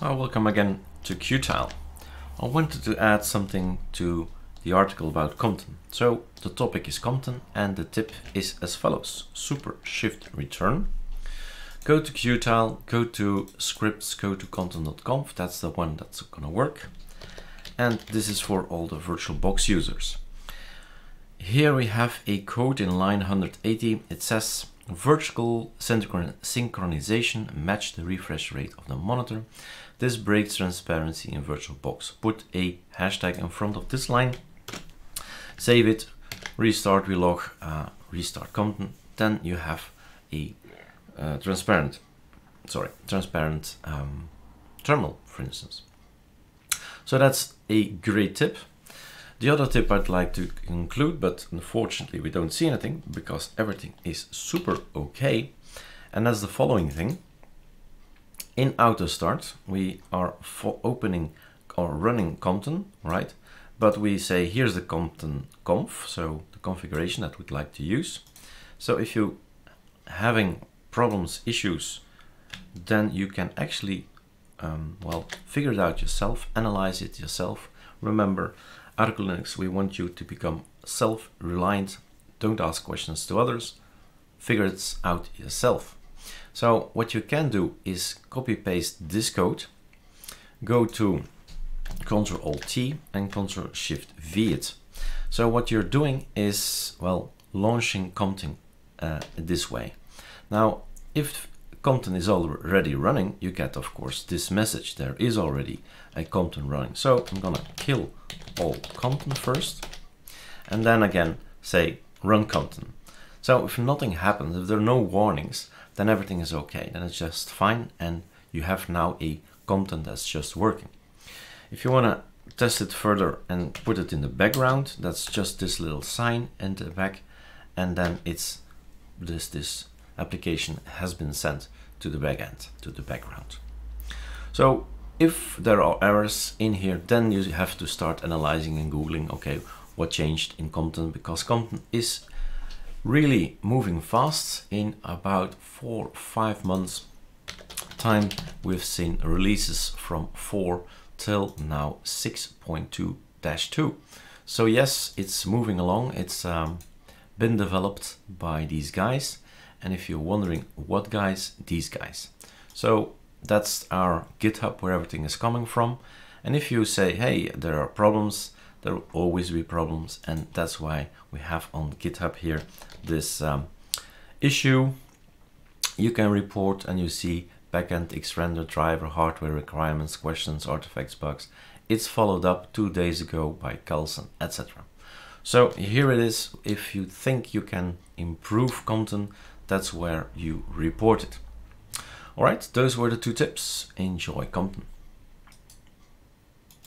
Uh, welcome again to Qtile. I wanted to add something to the article about Compton. So the topic is Compton and the tip is as follows. Super shift return. Go to Qtile, go to scripts, go to compton.conf. That's the one that's gonna work. And this is for all the VirtualBox users. Here we have a code in line 180. It says vertical synchronization match the refresh rate of the monitor. This breaks transparency in VirtualBox. Put a hashtag in front of this line, save it, restart vlog, uh, restart Compton, Then you have a uh, transparent, sorry, transparent um, terminal, for instance. So that's a great tip. The other tip I'd like to include, but unfortunately we don't see anything because everything is super okay. And that's the following thing. In auto start, we are for opening or running Compton, right? But we say, here's the Compton conf, so the configuration that we'd like to use. So if you having problems, issues, then you can actually, um, well, figure it out yourself, analyze it yourself. Remember, ArcoLinux, we want you to become self-reliant. Don't ask questions to others. Figure it out yourself. So what you can do is copy paste this code, go to Ctrl Alt T and Ctrl Shift V it. So what you're doing is, well, launching Compton uh, this way. Now, if Compton is already running, you get, of course, this message. There is already a Compton running. So I'm gonna kill all Compton first, and then again say run Compton. So if nothing happens, if there are no warnings, then everything is okay. Then it's just fine, and you have now a Compton that's just working. If you wanna test it further and put it in the background, that's just this little sign in the back, and then it's this this application has been sent to the backend, to the background. So if there are errors in here, then you have to start analyzing and Googling, okay, what changed in Compton because Compton is really moving fast in about four, five months time. We've seen releases from four till now 6.2-2. So yes, it's moving along. It's um, been developed by these guys and if you're wondering what guys, these guys. So that's our GitHub where everything is coming from. And if you say, hey, there are problems, there will always be problems. And that's why we have on GitHub here this um, issue. You can report and you see backend Xrender driver, hardware requirements, questions, artifacts, bugs. It's followed up two days ago by Carlson, etc. So here it is. If you think you can improve Compton, that's where you report it. All right, those were the two tips. Enjoy Compton.